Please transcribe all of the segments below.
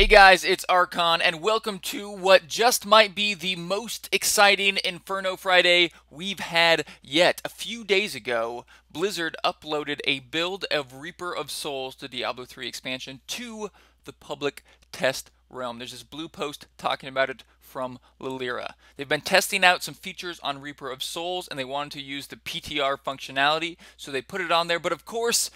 Hey guys, it's Archon, and welcome to what just might be the most exciting Inferno Friday we've had yet. A few days ago, Blizzard uploaded a build of Reaper of Souls, the Diablo 3 expansion, to the public test realm. There's this blue post talking about it from Lylirra. They've been testing out some features on Reaper of Souls, and they wanted to use the PTR functionality, so they put it on there, but of course,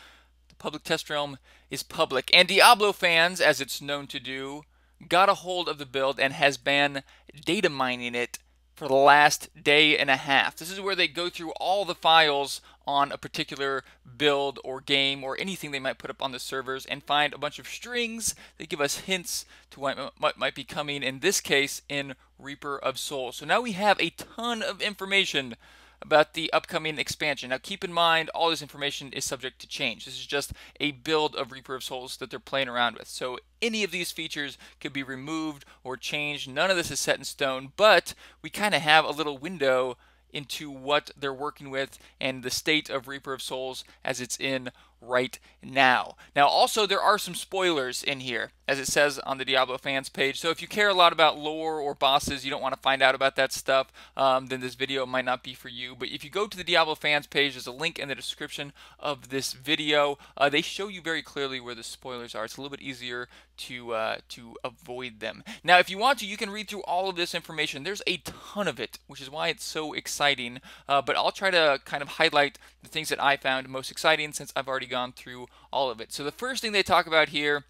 public test realm is public. And Diablo fans, as it's known to do, got a hold of the build and has been data mining it for the last day and a half. This is where they go through all the files on a particular build or game or anything they might put up on the servers and find a bunch of strings that give us hints to what might be coming, in this case, in Reaper of Souls. So now we have a ton of information about the upcoming expansion. Now keep in mind all this information is subject to change. This is just a build of Reaper of Souls that they're playing around with. So any of these features could be removed or changed. None of this is set in stone, but we kind of have a little window into what they're working with and the state of Reaper of Souls as it's in right now. Now, also, there are some spoilers in here, as it says on the Diablo fans page. So, if you care a lot about lore or bosses, you don't want to find out about that stuff, um, then this video might not be for you. But if you go to the Diablo fans page, there's a link in the description of this video. Uh, they show you very clearly where the spoilers are. It's a little bit easier to uh, to avoid them. Now, if you want to, you can read through all of this information. There's a ton of it, which is why it's so exciting. Uh, but I'll try to kind of highlight the things that I found most exciting since I've already gone through all of it. So the first thing they talk about here,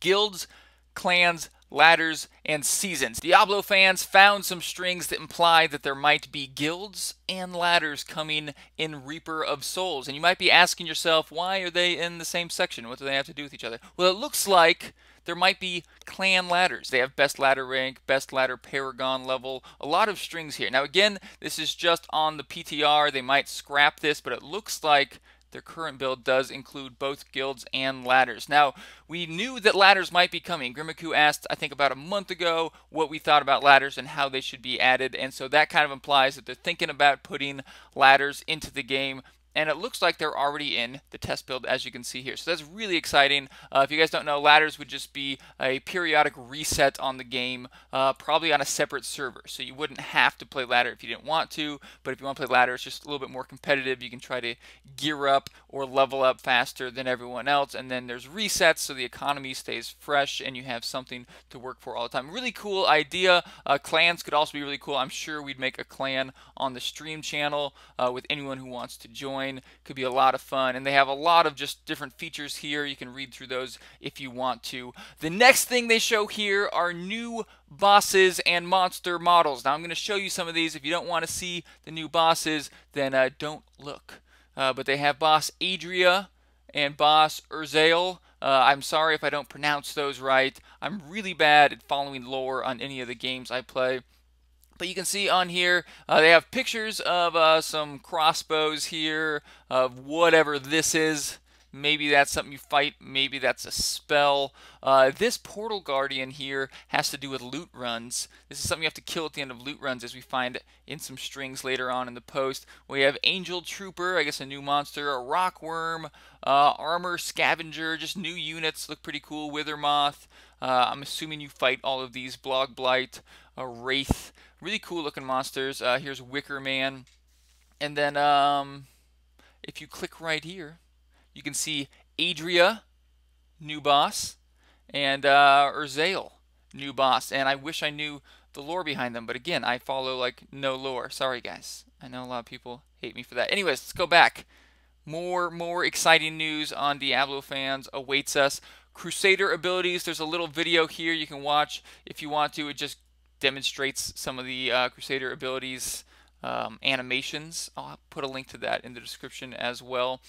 guilds, clans, ladders, and seasons. Diablo fans found some strings that imply that there might be guilds and ladders coming in Reaper of Souls. And you might be asking yourself, why are they in the same section? What do they have to do with each other? Well, it looks like there might be clan ladders. They have best ladder rank, best ladder paragon level, a lot of strings here. Now again, this is just on the PTR. They might scrap this, but it looks like their current build does include both guilds and ladders. Now, we knew that ladders might be coming. Grimiku asked, I think about a month ago, what we thought about ladders and how they should be added, and so that kind of implies that they're thinking about putting ladders into the game and it looks like they're already in the test build as you can see here. So that's really exciting. Uh, if you guys don't know, ladders would just be a periodic reset on the game, uh, probably on a separate server. So you wouldn't have to play ladder if you didn't want to, but if you want to play ladder, it's just a little bit more competitive. You can try to gear up or level up faster than everyone else, and then there's resets so the economy stays fresh and you have something to work for all the time. Really cool idea. Uh, clans could also be really cool. I'm sure we'd make a clan on the stream channel uh, with anyone who wants to join join. Could be a lot of fun. And they have a lot of just different features here. You can read through those if you want to. The next thing they show here are new bosses and monster models. Now I'm going to show you some of these. If you don't want to see the new bosses, then uh, don't look. Uh, but they have boss Adria and boss Urzael. Uh, I'm sorry if I don't pronounce those right. I'm really bad at following lore on any of the games I play. But you can see on here, uh, they have pictures of uh, some crossbows here, of whatever this is. Maybe that's something you fight, maybe that's a spell. Uh, this Portal Guardian here has to do with loot runs. This is something you have to kill at the end of loot runs as we find in some strings later on in the post. We have Angel Trooper, I guess a new monster, a Rockworm, uh, Armor Scavenger, just new units, look pretty cool, Withermoth. Uh, I'm assuming you fight all of these, Blog Blight, a Wraith, Really cool looking monsters. Uh, here's Wicker Man. And then um, if you click right here, you can see Adria, new boss, and uh, Urzael, new boss. And I wish I knew the lore behind them, but again, I follow like no lore. Sorry, guys. I know a lot of people hate me for that. Anyways, let's go back. More, more exciting news on Diablo fans awaits us. Crusader abilities. There's a little video here you can watch if you want to. It just demonstrates some of the uh, Crusader abilities um, animations. I'll put a link to that in the description as well.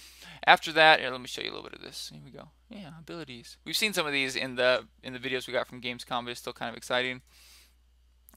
After that, here, let me show you a little bit of this. Here we go. Yeah, abilities. We've seen some of these in the in the videos we got from Gamescom, but it's still kind of exciting.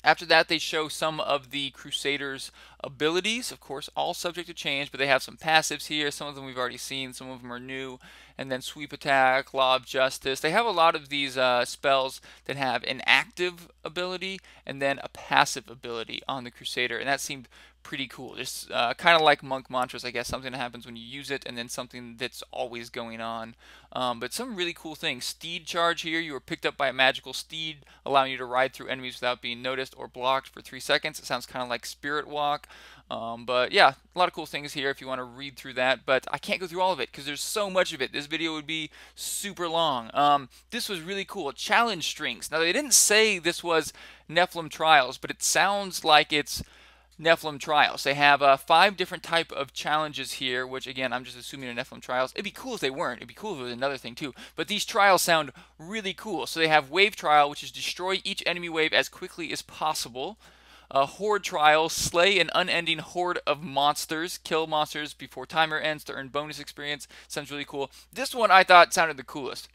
After that, they show some of the Crusaders' abilities, of course, all subject to change, but they have some passives here. Some of them we've already seen, some of them are new. And then Sweep Attack, Law of Justice. They have a lot of these uh, spells that have an active ability and then a passive ability on the Crusader, and that seemed pretty cool. Just uh, kind of like monk mantras, I guess. Something that happens when you use it, and then something that's always going on. Um, but some really cool things. Steed charge here. You are picked up by a magical steed, allowing you to ride through enemies without being noticed or blocked for three seconds. It sounds kind of like Spirit Walk. Um, but yeah, a lot of cool things here if you want to read through that. But I can't go through all of it because there's so much of it. This video would be super long. Um, this was really cool. Challenge strings. Now, they didn't say this was Nephilim Trials, but it sounds like it's Nephilim Trials. They have uh, five different type of challenges here, which again, I'm just assuming are Nephilim Trials. It'd be cool if they weren't. It'd be cool if it was another thing too. But these trials sound really cool. So they have Wave Trial, which is destroy each enemy wave as quickly as possible. Uh, horde Trial, slay an unending horde of monsters, kill monsters before timer ends to earn bonus experience. Sounds really cool. This one I thought sounded the coolest.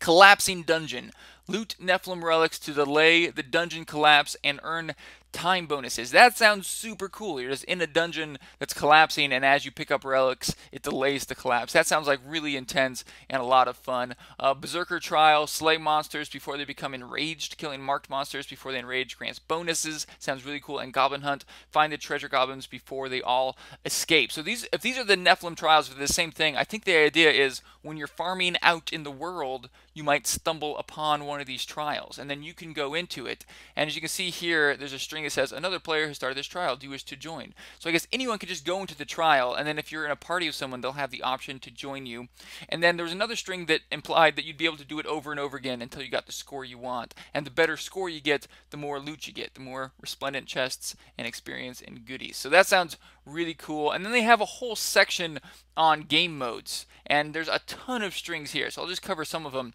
Collapsing Dungeon. Loot Nephilim relics to delay the dungeon collapse and earn time bonuses. That sounds super cool. You're just in a dungeon that's collapsing, and as you pick up relics, it delays the collapse. That sounds like really intense and a lot of fun. Uh, Berserker Trial, slay monsters before they become enraged. Killing marked monsters before they enrage grants bonuses. Sounds really cool. And Goblin Hunt, find the treasure goblins before they all escape. So these, if these are the Nephilim trials for the same thing, I think the idea is when you're farming out in the world, you might stumble upon one of these trials, and then you can go into it. And as you can see here, there's a string that says, another player has started this trial. Do you wish to join? So I guess anyone could just go into the trial, and then if you're in a party with someone, they'll have the option to join you. And then there was another string that implied that you'd be able to do it over and over again until you got the score you want. And the better score you get, the more loot you get, the more resplendent chests and experience and goodies. So that sounds really cool. And then they have a whole section on game modes, and there's a ton of strings here. So I'll just cover some of them.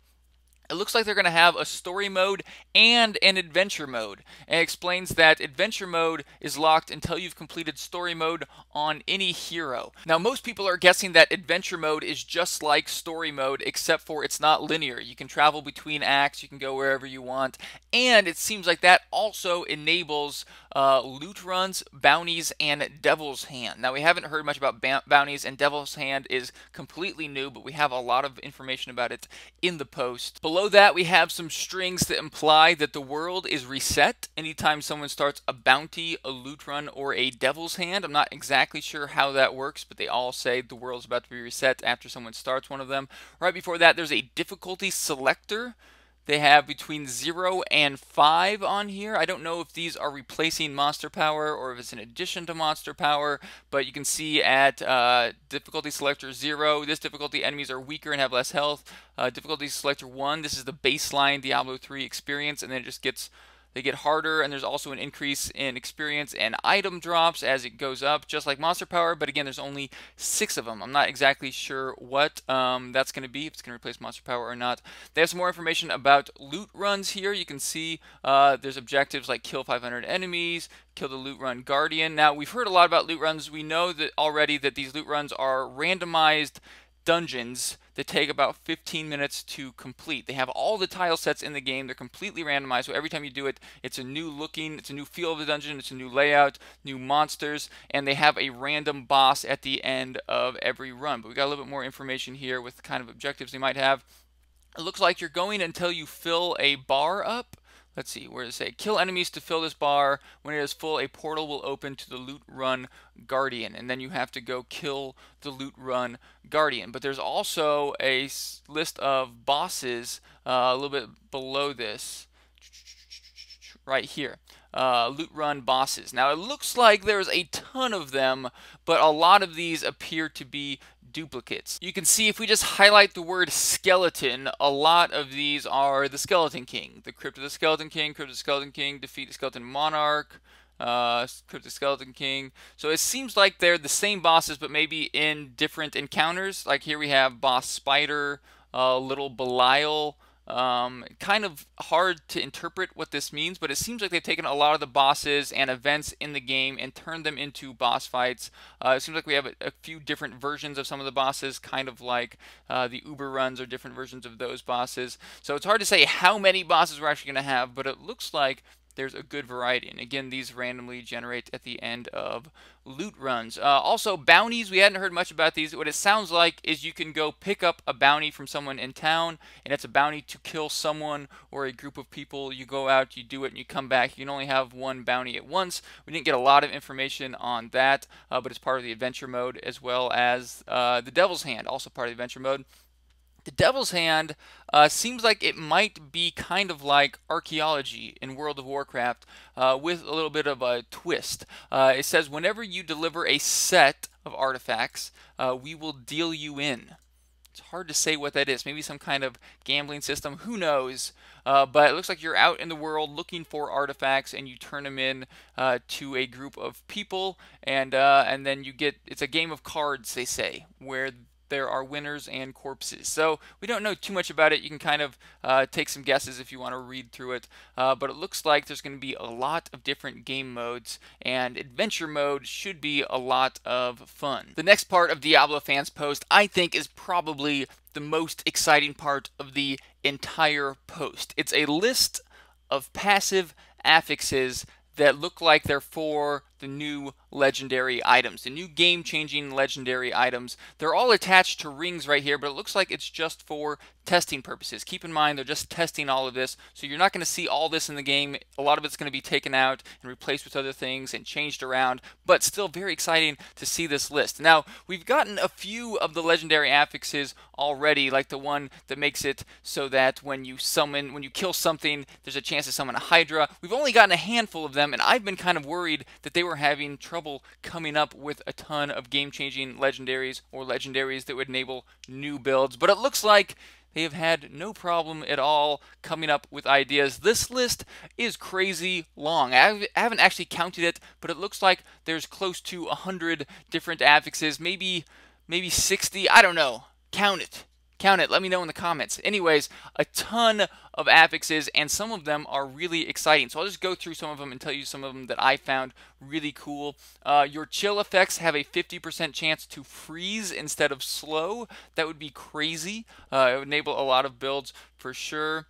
It looks like they're going to have a story mode and an adventure mode. It explains that adventure mode is locked until you've completed story mode on any hero. Now, most people are guessing that adventure mode is just like story mode, except for it's not linear. You can travel between acts, you can go wherever you want, and it seems like that also enables uh, loot runs, bounties, and Devil's Hand. Now, we haven't heard much about bounties, and Devil's Hand is completely new, but we have a lot of information about it in the post. Below Below that, we have some strings that imply that the world is reset anytime someone starts a bounty, a loot run, or a devil's hand. I'm not exactly sure how that works, but they all say the world's about to be reset after someone starts one of them. Right before that, there's a difficulty selector they have between 0 and 5 on here. I don't know if these are replacing Monster Power or if it's an addition to Monster Power, but you can see at uh, difficulty selector 0, this difficulty enemies are weaker and have less health. Uh, difficulty selector 1, this is the baseline Diablo 3 experience, and then it just gets they get harder, and there's also an increase in experience and item drops as it goes up, just like Monster Power, but again, there's only six of them. I'm not exactly sure what um, that's going to be, if it's going to replace Monster Power or not. They have some more information about loot runs here. You can see uh, there's objectives like kill 500 enemies, kill the loot run guardian. Now, we've heard a lot about loot runs. We know that already that these loot runs are randomized dungeons that take about 15 minutes to complete. They have all the tile sets in the game. They're completely randomized, so every time you do it, it's a new looking, it's a new feel of the dungeon, it's a new layout, new monsters, and they have a random boss at the end of every run. But we got a little bit more information here with the kind of objectives they might have. It looks like you're going until you fill a bar up let's see, where does it say? Kill enemies to fill this bar. When it is full, a portal will open to the Loot Run Guardian. And then you have to go kill the Loot Run Guardian. But there's also a list of bosses uh, a little bit below this, right here. Uh, loot run bosses. Now it looks like there's a ton of them, but a lot of these appear to be duplicates. You can see if we just highlight the word skeleton, a lot of these are the Skeleton King. The Crypt of the Skeleton King, Crypt of the Skeleton King, Defeat the Skeleton Monarch, uh, Crypt of the Skeleton King. So it seems like they're the same bosses, but maybe in different encounters. Like here we have Boss Spider, uh, Little Belial, um, kind of hard to interpret what this means, but it seems like they've taken a lot of the bosses and events in the game and turned them into boss fights. Uh, it seems like we have a, a, few different versions of some of the bosses, kind of like uh, the Uber runs or different versions of those bosses. So it's hard to say how many bosses we're actually going to have, but it looks like there's a good variety. And again, these randomly generate at the end of loot runs. Uh, also, bounties, we hadn't heard much about these. What it sounds like is you can go pick up a bounty from someone in town, and it's a bounty to kill someone or a group of people. You go out, you do it, and you come back. You can only have one bounty at once. We didn't get a lot of information on that, uh, but it's part of the adventure mode as well as uh, the Devil's Hand, also part of the adventure mode. The Devil's Hand uh, seems like it might be kind of like archaeology in World of Warcraft uh, with a little bit of a twist. Uh, it says whenever you deliver a set of artifacts, uh, we will deal you in. It's hard to say what that is. Maybe some kind of gambling system. Who knows? Uh, but it looks like you're out in the world looking for artifacts, and you turn them in uh, to a group of people, and uh, and then you get. It's a game of cards, they say, where there are winners and corpses. So we don't know too much about it. You can kind of uh, take some guesses if you want to read through it. Uh, but it looks like there's going to be a lot of different game modes, and adventure mode should be a lot of fun. The next part of Diablo fans post, I think, is probably the most exciting part of the entire post. It's a list of passive affixes that look like they're for the new legendary items, the new game-changing legendary items. They're all attached to rings right here, but it looks like it's just for testing purposes. Keep in mind, they're just testing all of this, so you're not going to see all this in the game. A lot of it's going to be taken out and replaced with other things and changed around, but still very exciting to see this list. Now, we've gotten a few of the legendary affixes already, like the one that makes it so that when you summon, when you kill something, there's a chance to summon a Hydra. We've only gotten a handful of them, and I've been kind of worried that they were having trouble coming up with a ton of game-changing legendaries or legendaries that would enable new builds. But it looks like they have had no problem at all coming up with ideas. This list is crazy long. I haven't actually counted it, but it looks like there's close to 100 different affixes, maybe maybe 60. I don't know. Count it. Count it. Let me know in the comments. Anyways, a ton of affixes, and some of them are really exciting. So I'll just go through some of them and tell you some of them that I found really cool. Uh, your chill effects have a 50% chance to freeze instead of slow. That would be crazy. Uh, it would enable a lot of builds for sure.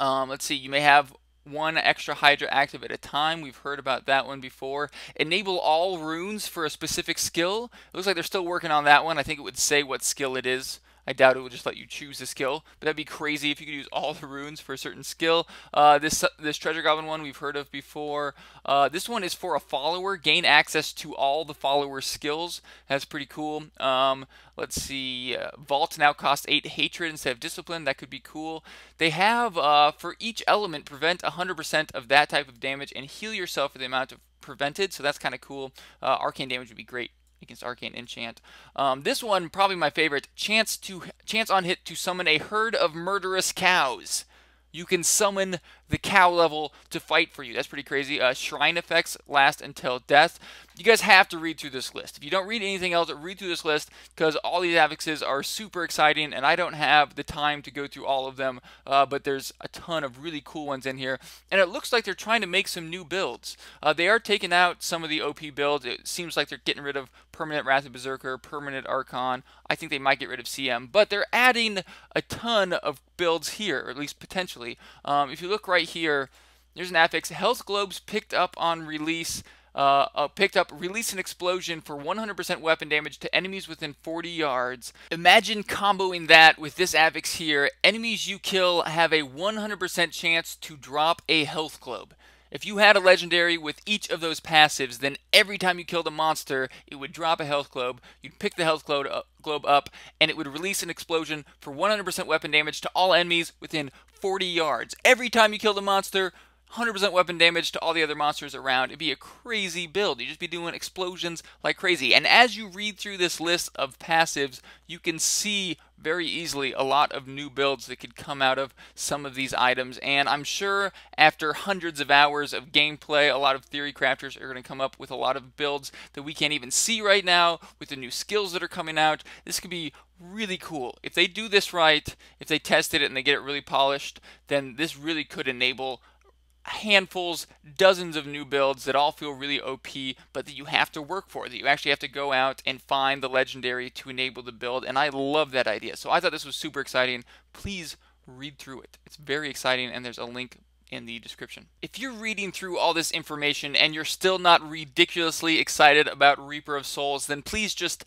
Um, let's see, you may have one extra Hydra active at a time. We've heard about that one before. Enable all runes for a specific skill. It looks like they're still working on that one. I think it would say what skill it is. I doubt it will just let you choose a skill, but that'd be crazy if you could use all the runes for a certain skill. Uh, this this treasure goblin one we've heard of before. Uh, this one is for a follower, gain access to all the follower skills. That's pretty cool. Um, let's see, uh, vault now costs eight hatred instead of discipline. That could be cool. They have uh, for each element prevent 100% of that type of damage and heal yourself for the amount of prevented. So that's kind of cool. Uh, arcane damage would be great against Arcane Enchant. Um, this one, probably my favorite. Chance to chance on hit to summon a herd of murderous cows. You can summon the cow level to fight for you. That's pretty crazy. Uh, shrine effects last until death. You guys have to read through this list. If you don't read anything else, read through this list because all these affixes are super exciting and I don't have the time to go through all of them, uh, but there's a ton of really cool ones in here. And it looks like they're trying to make some new builds. Uh, they are taking out some of the OP builds. It seems like they're getting rid of permanent Wrath of Berserker, permanent Archon. I think they might get rid of CM, but they're adding a ton of builds here, or at least potentially. Um, if you look right here, here. There's an affix. Health globes picked up on release. Uh, uh, picked up release an explosion for 100% weapon damage to enemies within 40 yards. Imagine comboing that with this affix here. Enemies you kill have a 100% chance to drop a health globe. If you had a legendary with each of those passives, then every time you killed a monster, it would drop a health globe. You'd pick the health globe uh, up, and it would release an explosion for 100% weapon damage to all enemies within 40 yards. Every time you killed a monster, 100% weapon damage to all the other monsters around. It'd be a crazy build. You'd just be doing explosions like crazy. And as you read through this list of passives, you can see very easily a lot of new builds that could come out of some of these items. And I'm sure after hundreds of hours of gameplay, a lot of theory crafters are going to come up with a lot of builds that we can't even see right now with the new skills that are coming out. This could be really cool. If they do this right, if they tested it and they get it really polished, then this really could enable handfuls, dozens of new builds that all feel really OP, but that you have to work for, that you actually have to go out and find the legendary to enable the build, and I love that idea. So I thought this was super exciting. Please read through it. It's very exciting, and there's a link in the description. If you're reading through all this information and you're still not ridiculously excited about Reaper of Souls, then please just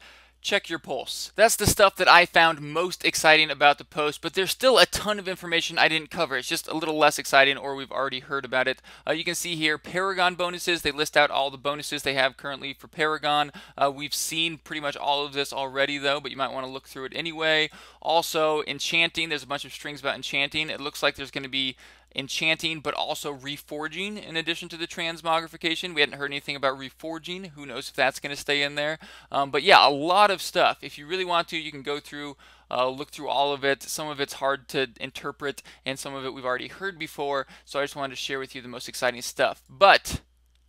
check your pulse. That's the stuff that I found most exciting about the post, but there's still a ton of information I didn't cover. It's just a little less exciting or we've already heard about it. Uh, you can see here Paragon bonuses. They list out all the bonuses they have currently for Paragon. Uh, we've seen pretty much all of this already though, but you might want to look through it anyway. Also, enchanting. There's a bunch of strings about enchanting. It looks like there's going to be enchanting, but also reforging in addition to the transmogrification. We hadn't heard anything about reforging. Who knows if that's going to stay in there. Um, but yeah, a lot of stuff. If you really want to, you can go through, uh, look through all of it. Some of it's hard to interpret, and some of it we've already heard before. So I just wanted to share with you the most exciting stuff. But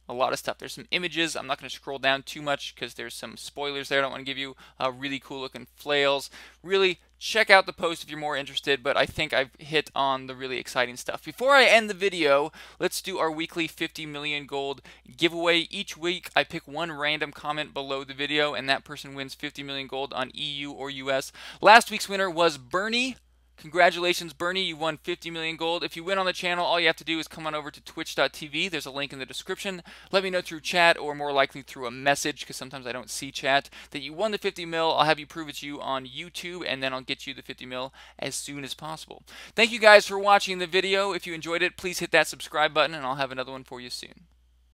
a lot of stuff. There's some images. I'm not going to scroll down too much because there's some spoilers there. I don't want to give you uh, really cool looking flails. Really check out the post if you're more interested, but I think I've hit on the really exciting stuff. Before I end the video, let's do our weekly 50 million gold giveaway. Each week, I pick one random comment below the video, and that person wins 50 million gold on EU or US. Last week's winner was Bernie Congratulations, Bernie. You won 50 million gold. If you win on the channel, all you have to do is come on over to twitch.tv. There's a link in the description. Let me know through chat or more likely through a message because sometimes I don't see chat that you won the 50 mil. I'll have you prove it to you on YouTube and then I'll get you the 50 mil as soon as possible. Thank you guys for watching the video. If you enjoyed it, please hit that subscribe button and I'll have another one for you soon.